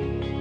Bye.